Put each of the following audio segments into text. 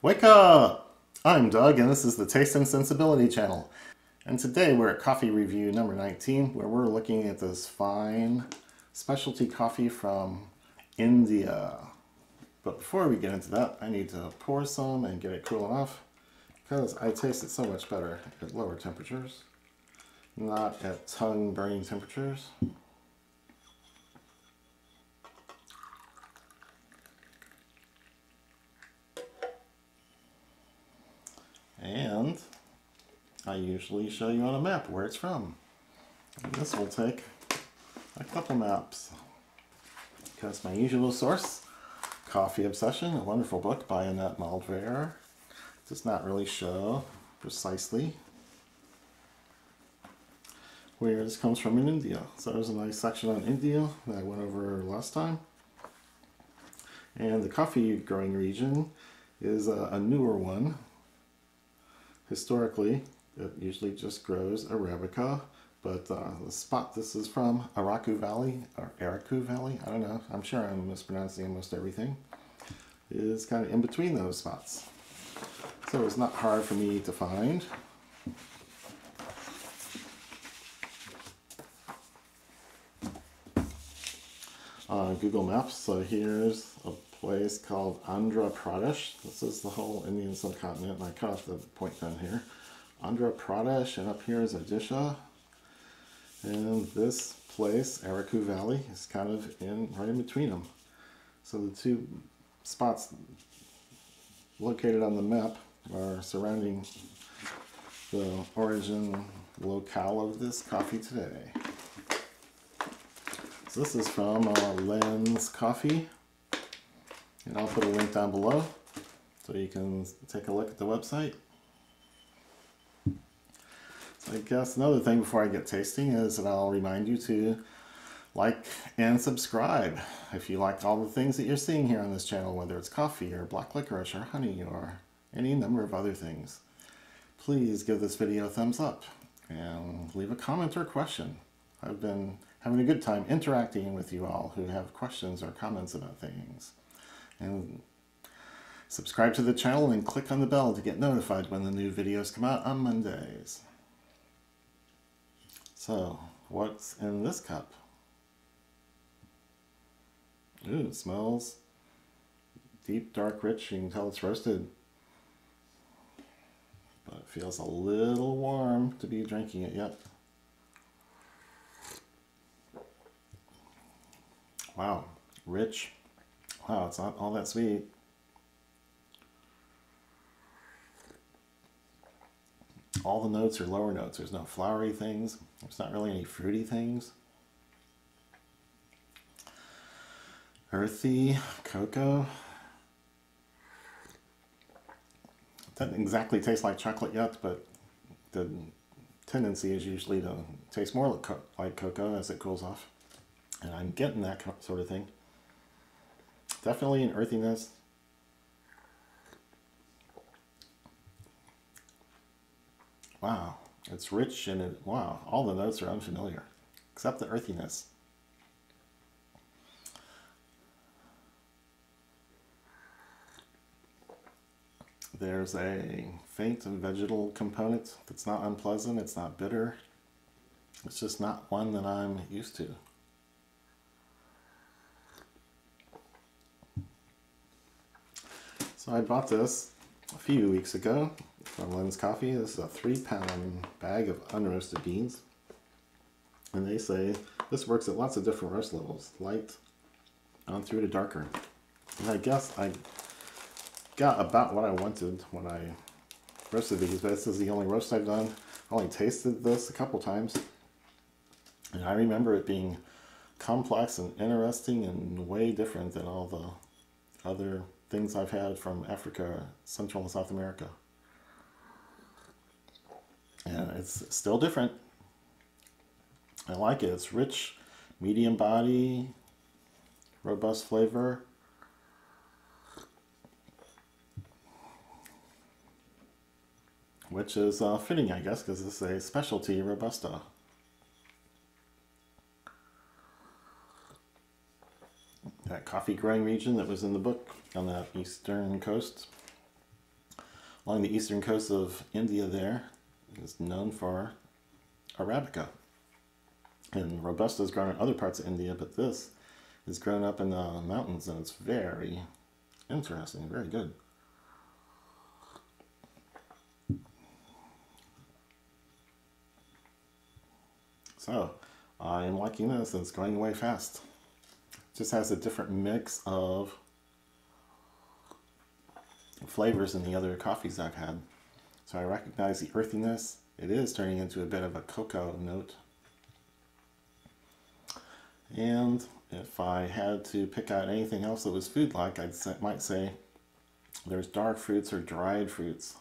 Wake up! I'm Doug and this is the Taste and Sensibility channel. And today we're at coffee review number 19 where we're looking at this fine specialty coffee from India. But before we get into that, I need to pour some and get it cooling off because I taste it so much better at lower temperatures, not at tongue burning temperatures. And I usually show you on a map where it's from. And this will take a couple maps. Because my usual source, Coffee Obsession, a wonderful book by Anette Moldvaer, does not really show precisely where this comes from in India. So there's a nice section on India that I went over last time. And the coffee growing region is a, a newer one historically, it usually just grows Arabica, but uh, the spot this is from, Araku Valley, or Araku Valley, I don't know, I'm sure I'm mispronouncing almost everything, is kind of in between those spots. So it's not hard for me to find. Uh, Google Maps, so here's a place called Andhra Pradesh. This is the whole Indian subcontinent, and I cut off the point down here. Andhra Pradesh, and up here is Odisha. And this place, Araku Valley, is kind of in right in between them. So the two spots located on the map are surrounding the origin locale of this coffee today. So this is from uh, Len's Coffee. And I'll put a link down below so you can take a look at the website. So I guess another thing before I get tasting is that I'll remind you to like and subscribe if you like all the things that you're seeing here on this channel, whether it's coffee or black licorice or honey or any number of other things. Please give this video a thumbs up and leave a comment or question. I've been having a good time interacting with you all who have questions or comments about things. And subscribe to the channel and click on the bell to get notified when the new videos come out on Mondays. So, what's in this cup? Ooh, it smells deep, dark, rich. You can tell it's roasted. But it feels a little warm to be drinking it yet. Wow, rich. Wow, it's not all that sweet. All the notes are lower notes. There's no flowery things. There's not really any fruity things. Earthy, cocoa. doesn't exactly taste like chocolate yet, but the tendency is usually to taste more like, like cocoa as it cools off. And I'm getting that sort of thing. Definitely an earthiness. Wow, it's rich and it, wow, all the notes are unfamiliar, except the earthiness. There's a faint vegetal component that's not unpleasant, it's not bitter. It's just not one that I'm used to. So I bought this a few weeks ago from Len's Coffee. This is a three pound bag of unroasted beans. And they say this works at lots of different roast levels, light on through to darker. And I guess I got about what I wanted when I roasted these, but this is the only roast I've done. I only tasted this a couple times. And I remember it being complex and interesting and way different than all the other things I've had from Africa, Central and South America. And it's still different. I like it. It's rich, medium body, robust flavor. Which is uh, fitting, I guess, because it's a specialty Robusta. that coffee growing region that was in the book on the eastern coast. along the eastern coast of India there is known for Arabica. And Robusta is grown in other parts of India, but this is grown up in the mountains and it's very interesting, very good. So, I'm liking this and it's going away fast. Just has a different mix of flavors than the other coffees I've had. So I recognize the earthiness. It is turning into a bit of a cocoa note. And if I had to pick out anything else that was food-like, I might say there's dark fruits or dried fruits,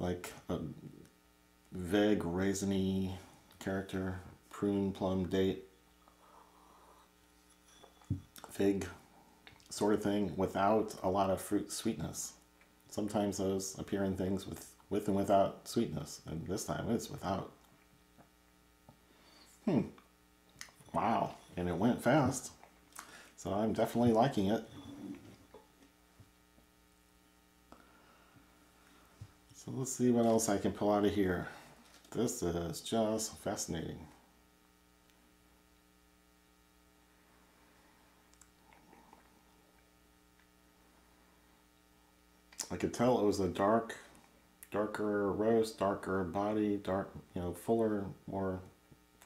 like a vague raisiny character, prune, plum, date, fig sort of thing without a lot of fruit sweetness. Sometimes those appear in things with, with and without sweetness, and this time it's without. Hmm. Wow. And it went fast. So I'm definitely liking it. So let's see what else I can pull out of here. This is just fascinating. I could tell it was a dark, darker roast, darker body, dark, you know, fuller, more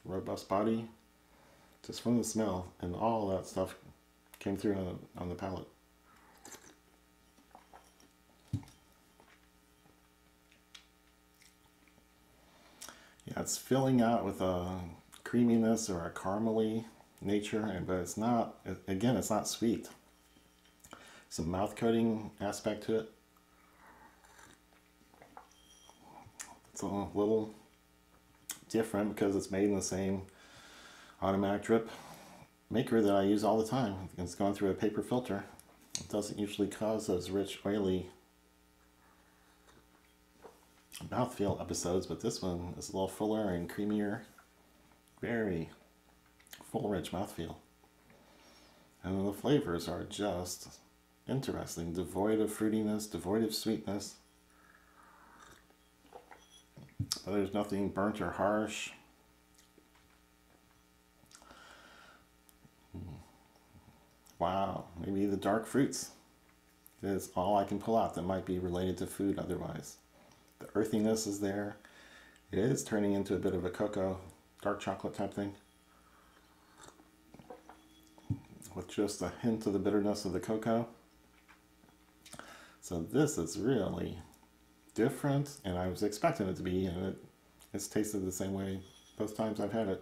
robust body, just from the smell, and all that stuff came through on, the, on the palate. Yeah, it's filling out with a creaminess or a caramely nature, but it's not, again, it's not sweet. Some mouth coating aspect to it. It's a little different because it's made in the same automatic drip maker that I use all the time. It's gone through a paper filter. It doesn't usually cause those rich, oily mouthfeel episodes, but this one is a little fuller and creamier. Very full, rich mouthfeel. And the flavors are just interesting, devoid of fruitiness, devoid of sweetness. There's nothing burnt or harsh. Hmm. Wow, maybe the dark fruits is all I can pull out that might be related to food otherwise. The earthiness is there. It is turning into a bit of a cocoa, dark chocolate type thing. With just a hint of the bitterness of the cocoa. So this is really different, and I was expecting it to be, and it, it's tasted the same way both times I've had it.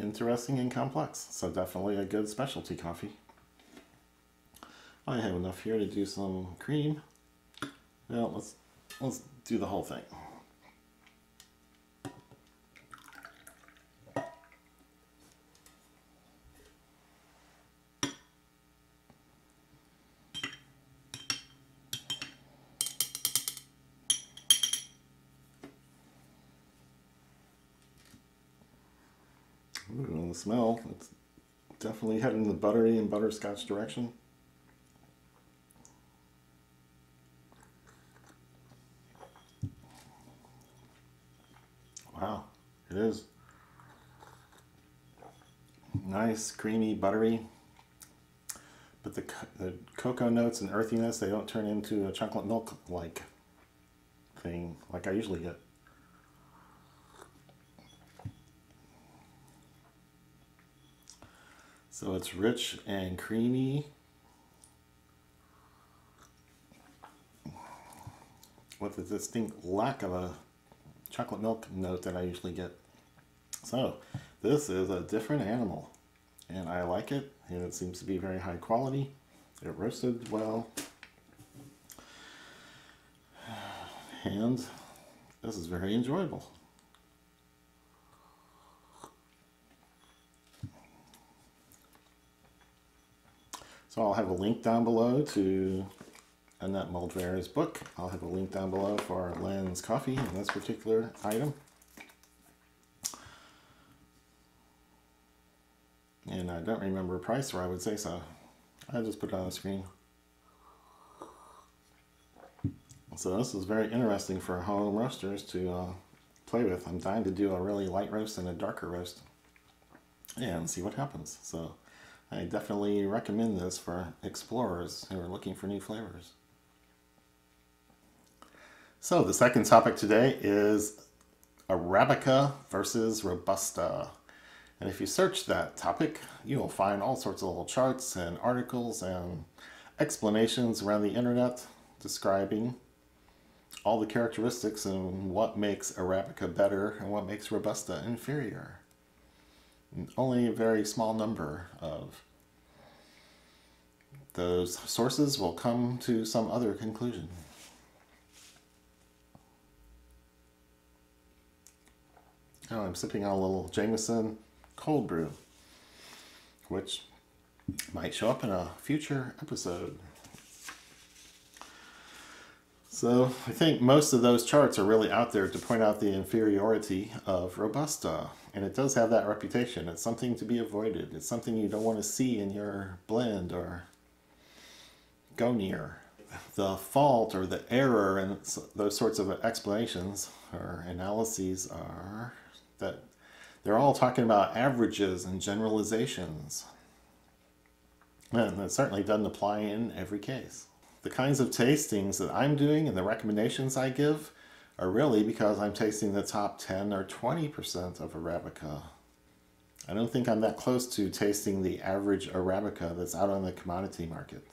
Interesting and complex, so definitely a good specialty coffee. I have enough here to do some cream. Well, let's let's do the whole thing. The smell, it's definitely heading in the buttery and butterscotch direction. Wow, it is. Nice, creamy, buttery. But the, the cocoa notes and earthiness, they don't turn into a chocolate milk-like thing like I usually get. So it's rich and creamy. With a distinct lack of a chocolate milk note that I usually get. So this is a different animal and I like it and it seems to be very high quality. It roasted well. And this is very enjoyable. So I'll have a link down below to Anette Moldvaer's book. I'll have a link down below for Len's Coffee in this particular item. And I don't remember a price or I would say so. I'll just put it on the screen. So this is very interesting for home roasters to uh, play with. I'm dying to do a really light roast and a darker roast and see what happens. So I definitely recommend this for explorers who are looking for new flavors. So the second topic today is Arabica versus Robusta. And if you search that topic, you will find all sorts of little charts and articles and explanations around the internet describing all the characteristics and what makes Arabica better and what makes Robusta inferior. Only a very small number of those sources will come to some other conclusion. Oh, I'm sipping on a little Jameson cold brew, which might show up in a future episode. So I think most of those charts are really out there to point out the inferiority of Robusta. And it does have that reputation. It's something to be avoided. It's something you don't want to see in your blend or go near. The fault or the error and those sorts of explanations or analyses are that they're all talking about averages and generalizations. And that certainly doesn't apply in every case the kinds of tastings that I'm doing and the recommendations I give are really because I'm tasting the top 10 or 20% of Arabica. I don't think I'm that close to tasting the average Arabica that's out on the commodity market.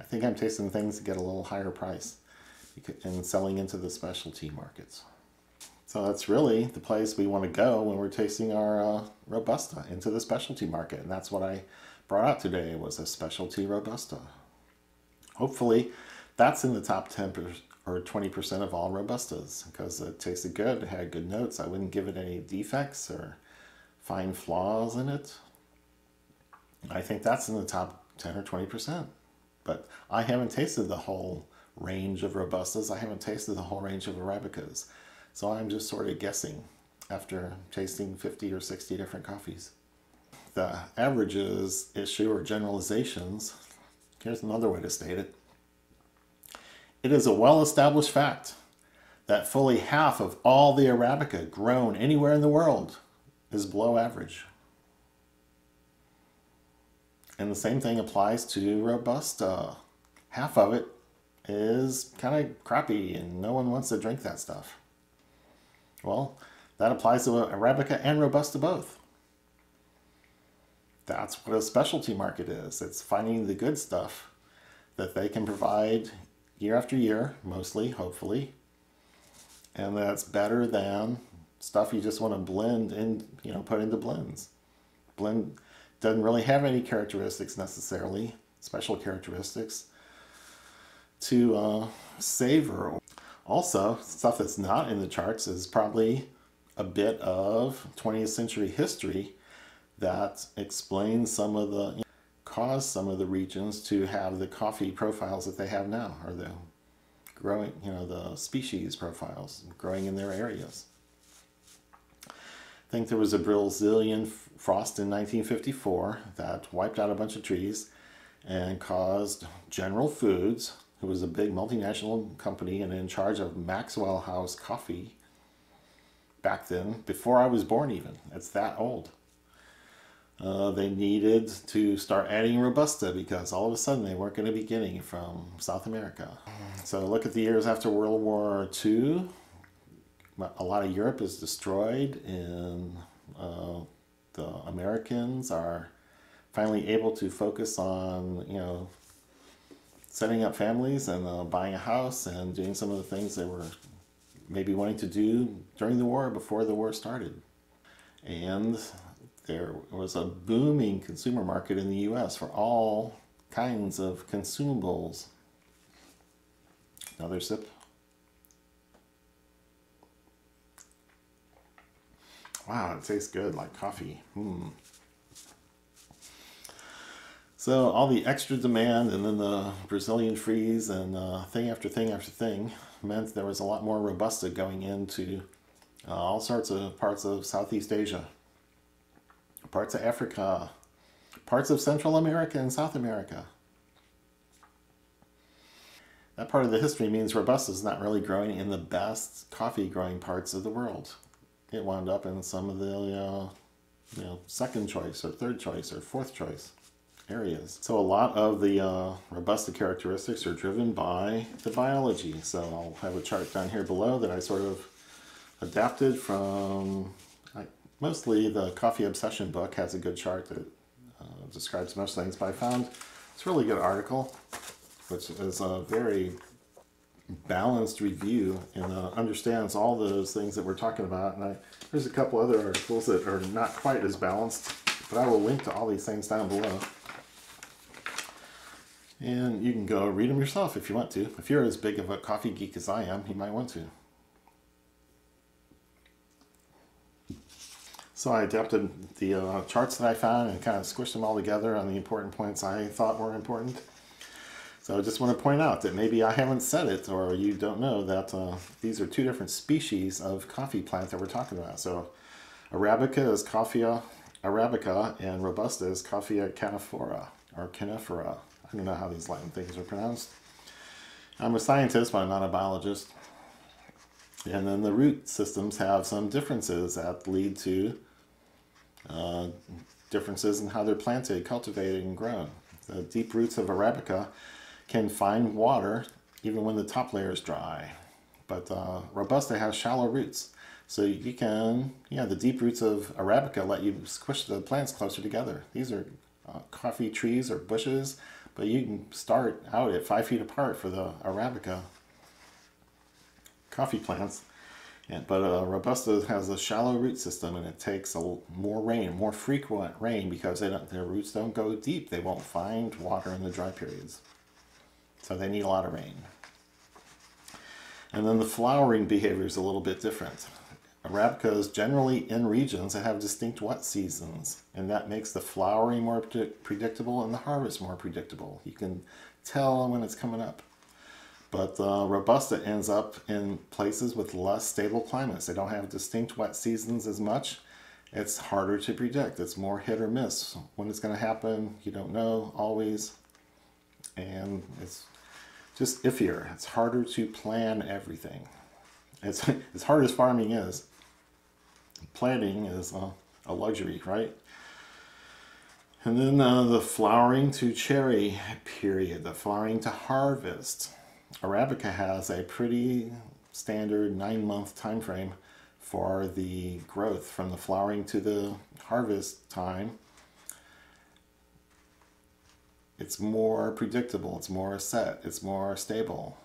I think I'm tasting things that get a little higher price and selling into the specialty markets. So that's really the place we want to go when we're tasting our uh, Robusta, into the specialty market. And that's what I brought out today was a specialty Robusta. Hopefully that's in the top 10 or 20% of all Robustas because it tasted good, it had good notes. I wouldn't give it any defects or find flaws in it. I think that's in the top 10 or 20%. But I haven't tasted the whole range of Robustas. I haven't tasted the whole range of Arabicas. So I'm just sort of guessing after tasting 50 or 60 different coffees. The averages issue or generalizations Here's another way to state it. It is a well-established fact that fully half of all the Arabica grown anywhere in the world is below average. And the same thing applies to Robusta. Half of it is kind of crappy and no one wants to drink that stuff. Well, that applies to Arabica and Robusta both that's what a specialty market is. It's finding the good stuff that they can provide year after year, mostly, hopefully. And that's better than stuff you just want to blend and, you know, put into blends. Blend doesn't really have any characteristics necessarily, special characteristics to uh, savor. Also, stuff that's not in the charts is probably a bit of 20th century history that explains some of the, you know, cause some of the regions to have the coffee profiles that they have now, or the growing, you know, the species profiles growing in their areas. I think there was a Brazilian frost in 1954 that wiped out a bunch of trees and caused General Foods, who was a big multinational company and in charge of Maxwell House coffee back then, before I was born even. It's that old uh, they needed to start adding Robusta because all of a sudden they weren't going to be getting from South America. So look at the years after World War II. A lot of Europe is destroyed and uh, the Americans are finally able to focus on, you know, setting up families and uh, buying a house and doing some of the things they were maybe wanting to do during the war before the war started. And there was a booming consumer market in the US for all kinds of consumables. Another sip. Wow, it tastes good like coffee. Hmm. So all the extra demand and then the Brazilian freeze and uh, thing after thing after thing meant there was a lot more Robusta going into uh, all sorts of parts of Southeast Asia parts of Africa, parts of Central America and South America. That part of the history means Robusta is not really growing in the best coffee growing parts of the world. It wound up in some of the uh, you know second choice or third choice or fourth choice areas. So a lot of the uh, Robusta characteristics are driven by the biology. So I'll have a chart down here below that I sort of adapted from mostly the Coffee Obsession book has a good chart that uh, describes most things, but I found it's a really good article, which is a very balanced review and uh, understands all those things that we're talking about. And I, there's a couple other articles that are not quite as balanced, but I will link to all these things down below. And you can go read them yourself if you want to. If you're as big of a coffee geek as I am, you might want to. So I adapted the uh, charts that I found and kind of squished them all together on the important points I thought were important. So I just want to point out that maybe I haven't said it or you don't know that uh, these are two different species of coffee plant that we're talking about. So Arabica is Coffea arabica and Robusta is Coffea canephora or canephora. I don't know how these Latin things are pronounced. I'm a scientist, but I'm not a biologist. And then the root systems have some differences that lead to uh, differences in how they're planted, cultivated, and grown. The deep roots of Arabica can find water even when the top layer is dry. But uh, Robusta has shallow roots. So you can, yeah, the deep roots of Arabica let you squish the plants closer together. These are uh, coffee trees or bushes but you can start out at five feet apart for the Arabica coffee plants. But uh, Robusta has a shallow root system and it takes a, more rain, more frequent rain because their roots don't go deep. They won't find water in the dry periods. So they need a lot of rain. And then the flowering behavior is a little bit different. Arabica is generally in regions that have distinct wet seasons, and that makes the flowering more predictable and the harvest more predictable. You can tell when it's coming up. But uh, Robusta ends up in places with less stable climates. They don't have distinct wet seasons as much. It's harder to predict. It's more hit or miss. When it's going to happen, you don't know always. And it's just iffier. It's harder to plan everything. It's as hard as farming is planting is a, a luxury, right? And then uh, the flowering to cherry period, the flowering to harvest. Arabica has a pretty standard nine month time frame for the growth from the flowering to the harvest time. It's more predictable, it's more set, it's more stable.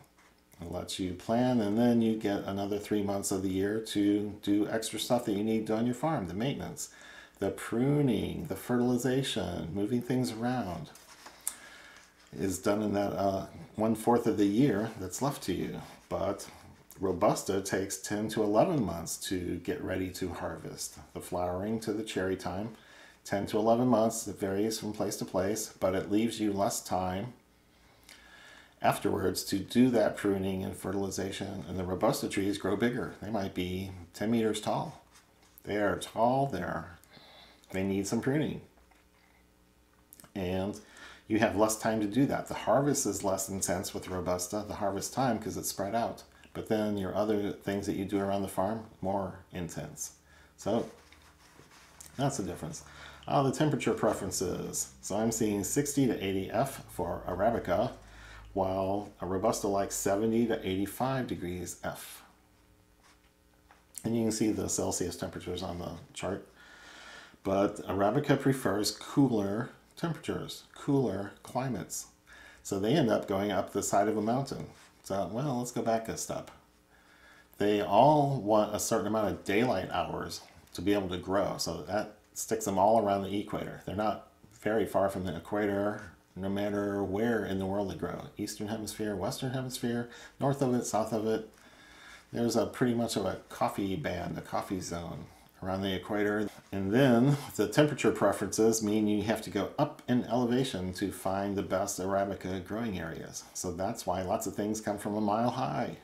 It lets you plan and then you get another three months of the year to do extra stuff that you need on your farm, the maintenance, the pruning, the fertilization, moving things around is done in that uh, one fourth of the year that's left to you. But Robusta takes 10 to 11 months to get ready to harvest. The flowering to the cherry time, 10 to 11 months. It varies from place to place, but it leaves you less time afterwards to do that pruning and fertilization. And the Robusta trees grow bigger. They might be 10 meters tall. They are tall, they're, they need some pruning. And you have less time to do that. The harvest is less intense with Robusta, the harvest time, because it's spread out. But then your other things that you do around the farm, more intense. So that's the difference. Uh, the temperature preferences. So I'm seeing 60 to 80 F for Arabica, while a Robusta likes 70 to 85 degrees F. And you can see the Celsius temperatures on the chart. But Arabica prefers cooler temperatures, cooler climates. So they end up going up the side of a mountain. So, well, let's go back a step. They all want a certain amount of daylight hours to be able to grow. So that sticks them all around the equator. They're not very far from the equator no matter where in the world they grow. Eastern hemisphere, western hemisphere, north of it, south of it. There's a pretty much of a coffee band, a coffee zone around the equator. And then the temperature preferences mean you have to go up in elevation to find the best Arabica growing areas. So that's why lots of things come from a mile high.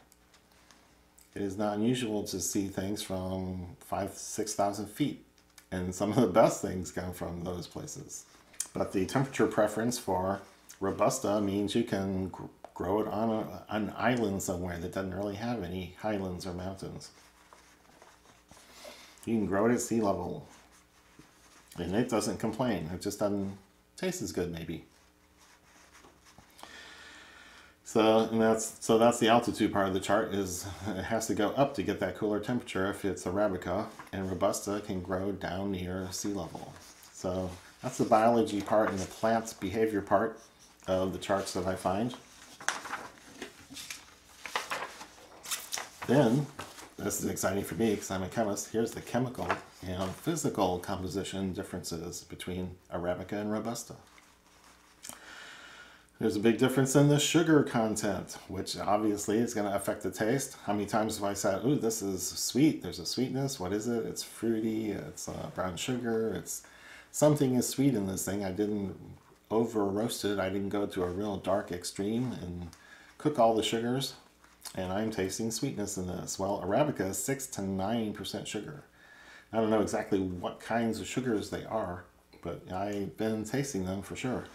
It is not unusual to see things from five, 6,000 feet. And some of the best things come from those places. But the temperature preference for Robusta means you can grow it on a, an island somewhere that doesn't really have any highlands or mountains. You can grow it at sea level. And it doesn't complain. It just doesn't taste as good maybe. So and that's so that's the altitude part of the chart is it has to go up to get that cooler temperature if it's Arabica and Robusta can grow down near sea level. So that's the biology part and the plant's behavior part of the charts that I find. Then, this is exciting for me because I'm a chemist, here's the chemical and physical composition differences between Arabica and Robusta. There's a big difference in the sugar content, which obviously is going to affect the taste. How many times have I said, ooh, this is sweet, there's a sweetness, what is it? It's fruity, it's uh, brown sugar, it's something is sweet in this thing. I didn't over roast it, I didn't go to a real dark extreme and cook all the sugars. And I'm tasting sweetness in this. Well, Arabica is 6 to 9% sugar. I don't know exactly what kinds of sugars they are, but I've been tasting them for sure.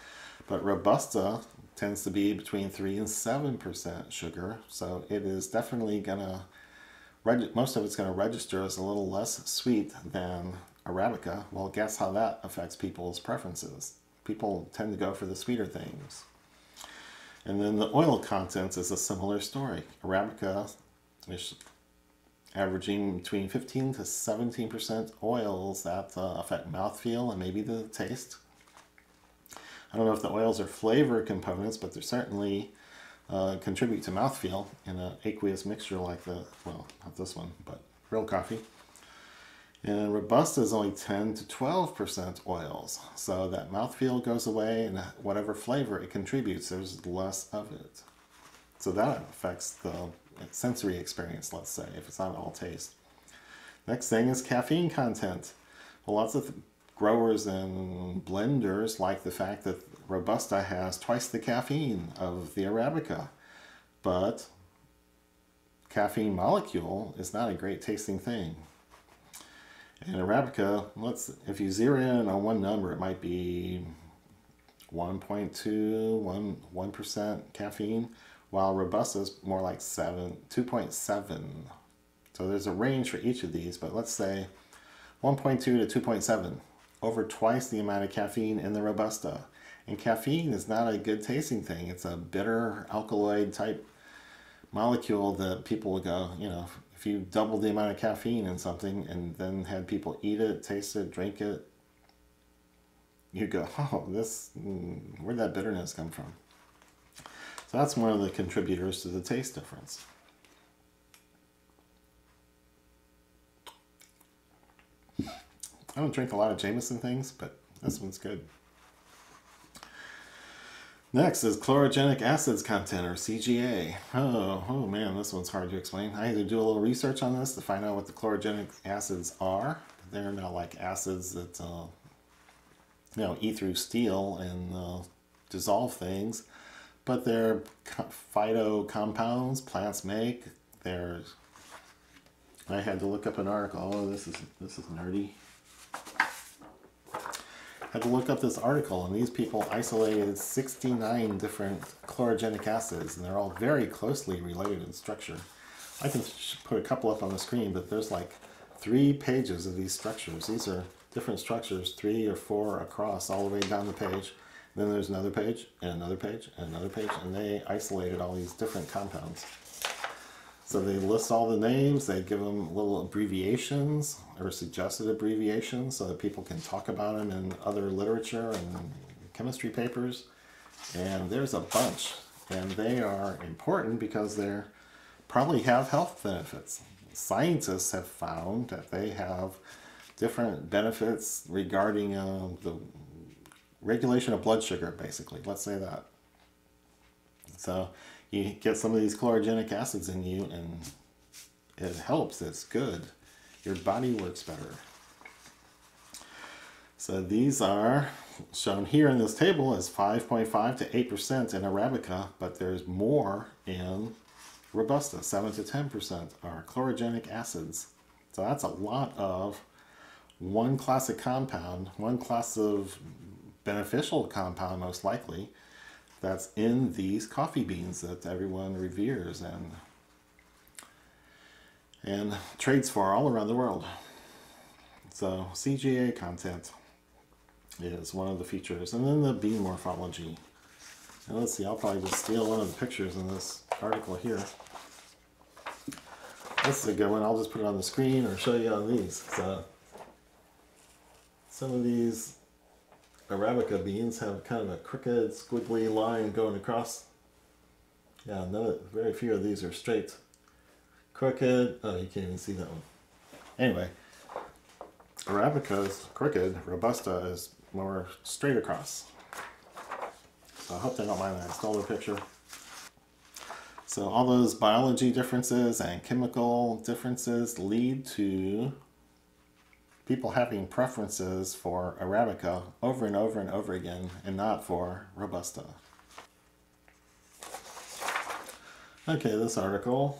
But Robusta tends to be between 3 and 7% sugar, so it is definitely going to, most of it's going to register as a little less sweet than Arabica. Well, guess how that affects people's preferences? People tend to go for the sweeter things. And then the oil contents is a similar story. Arabica is averaging between 15 to 17% oils that uh, affect mouthfeel and maybe the taste. I don't know if the oils are flavor components, but they certainly uh, contribute to mouthfeel in an aqueous mixture like the, well, not this one, but real coffee. And Robusta is only 10 to 12% oils. So that mouthfeel goes away and whatever flavor it contributes, there's less of it. So that affects the sensory experience, let's say, if it's not all taste. Next thing is caffeine content. Well, lots of growers and blenders like the fact that Robusta has twice the caffeine of the Arabica. But caffeine molecule is not a great tasting thing. And Arabica, let's if you zero in on one number, it might be 1.2, 1, 1% caffeine, while Robusta is more like 7, 2.7. So there's a range for each of these, but let's say 1.2 to 2.7, over twice the amount of caffeine in the Robusta. And caffeine is not a good tasting thing. It's a bitter alkaloid type molecule that people will go, you know, if you double the amount of caffeine in something and then had people eat it, taste it, drink it, you go, oh, this, mm, where'd that bitterness come from? So that's one of the contributors to the taste difference. I don't drink a lot of Jameson things, but this one's good. Next is chlorogenic acids content, or CGA. Oh, oh man, this one's hard to explain. I had to do a little research on this to find out what the chlorogenic acids are. They're not like acids that, uh, you know, eat through steel and uh, dissolve things, but they're phyto compounds plants make. There's, I had to look up an article. Oh, this is this is nerdy had to look up this article, and these people isolated 69 different chlorogenic acids, and they're all very closely related in structure. I can put a couple up on the screen, but there's like three pages of these structures. These are different structures, three or four across all the way down the page. Then there's another page, and another page, and another page, and they isolated all these different compounds. So they list all the names, they give them little abbreviations or suggested abbreviations so that people can talk about them in other literature and chemistry papers. And there's a bunch. And they are important because they probably have health benefits. Scientists have found that they have different benefits regarding uh, the regulation of blood sugar, basically. Let's say that. So you get some of these chlorogenic acids in you and it helps, it's good. Your body works better. So these are shown here in this table as 5.5 to 8% in Arabica, but there's more in Robusta, 7 to 10% are chlorogenic acids. So that's a lot of one class of compound, one class of beneficial compound most likely, that's in these coffee beans that everyone reveres and and trades for all around the world. So CGA content is one of the features. And then the bean morphology. And let's see, I'll probably just steal one of the pictures in this article here. This is a good one. I'll just put it on the screen or show you on these. So some of these Arabica beans have kind of a crooked, squiggly line going across. Yeah, none of, very few of these are straight. Crooked, oh, you can't even see that one. Anyway, Arabica is crooked, Robusta is more straight across. So I hope they don't mind that I stole the picture. So all those biology differences and chemical differences lead to people having preferences for Arabica over and over and over again and not for Robusta. Okay, this article,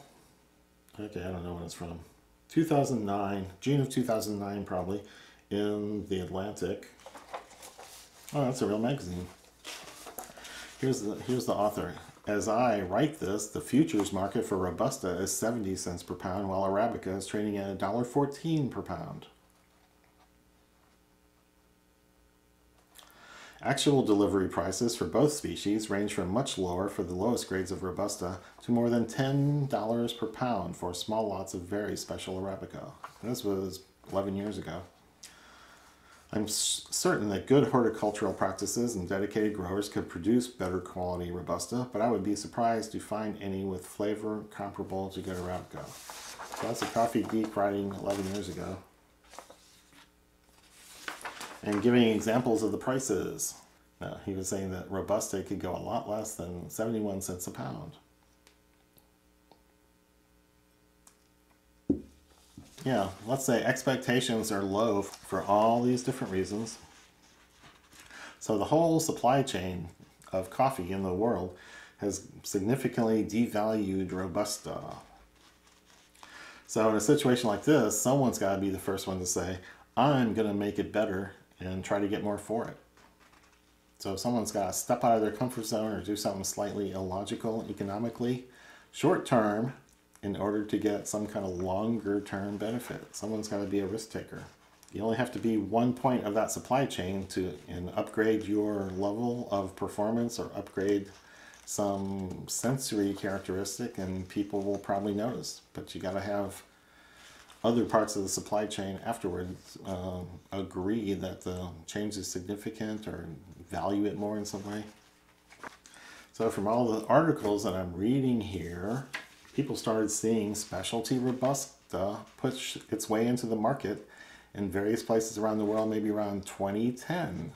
okay, I don't know when it's from, 2009, June of 2009 probably, in The Atlantic. Oh, that's a real magazine. Here's the, here's the author. As I write this, the futures market for Robusta is 70 cents per pound, while Arabica is trading at $1.14 per pound. Actual delivery prices for both species range from much lower for the lowest grades of Robusta to more than $10 per pound for small lots of very special Arabica. This was 11 years ago. I'm certain that good horticultural practices and dedicated growers could produce better quality Robusta, but I would be surprised to find any with flavor comparable to good Arabica. So that's a coffee geek writing 11 years ago and giving examples of the prices. Now, he was saying that Robusta could go a lot less than 71 cents a pound. Yeah, let's say expectations are low for all these different reasons. So the whole supply chain of coffee in the world has significantly devalued Robusta. So in a situation like this, someone's got to be the first one to say, I'm going to make it better and try to get more for it. So if someone's got to step out of their comfort zone or do something slightly illogical economically, short term, in order to get some kind of longer term benefit, someone's got to be a risk taker. You only have to be one point of that supply chain to and upgrade your level of performance or upgrade some sensory characteristic and people will probably notice. But you got to have other parts of the supply chain afterwards uh, agree that the change is significant or value it more in some way. So from all the articles that I'm reading here, people started seeing specialty Robusta push its way into the market in various places around the world, maybe around 2010.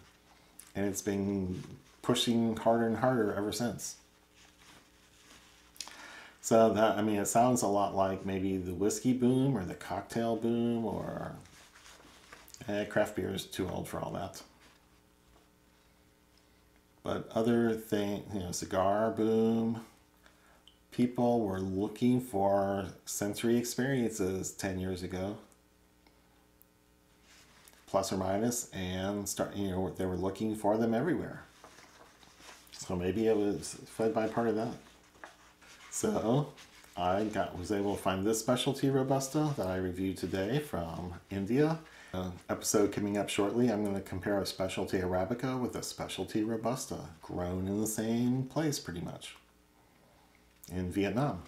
And it's been pushing harder and harder ever since. So that, I mean, it sounds a lot like maybe the whiskey boom or the cocktail boom or eh, craft beer is too old for all that. But other thing, you know, cigar boom, people were looking for sensory experiences 10 years ago. Plus or minus and start you know they were looking for them everywhere. So maybe it was fed by part of that so I got was able to find this specialty Robusta that I reviewed today from India. Uh, episode coming up shortly, I'm going to compare a specialty Arabica with a specialty Robusta, grown in the same place pretty much, in Vietnam.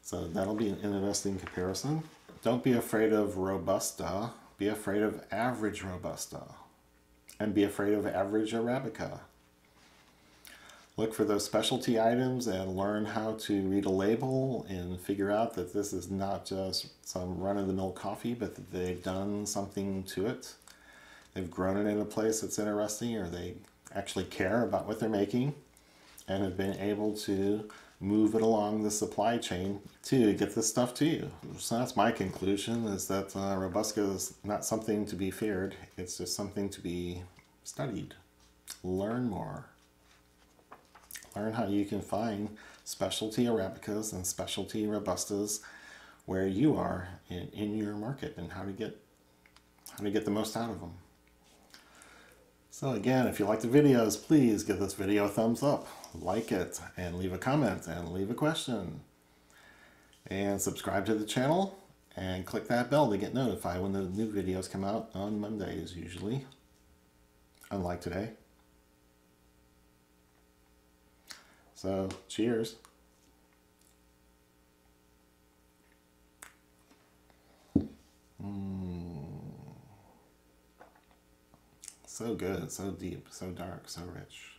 So that'll be an interesting comparison. Don't be afraid of Robusta, be afraid of average Robusta, and be afraid of average Arabica look for those specialty items and learn how to read a label and figure out that this is not just some run-of-the-mill coffee, but that they've done something to it. They've grown it in a place that's interesting or they actually care about what they're making and have been able to move it along the supply chain to get this stuff to you. So that's my conclusion is that uh, Robusta is not something to be feared. It's just something to be studied. Learn more learn how you can find specialty Arabicas and specialty Robustas where you are in, in your market and how to get how to get the most out of them. So again, if you like the videos, please give this video a thumbs up, like it, and leave a comment, and leave a question. And subscribe to the channel, and click that bell to get notified when the new videos come out on Mondays usually, unlike today. So, cheers. Mm. So good, so deep, so dark, so rich.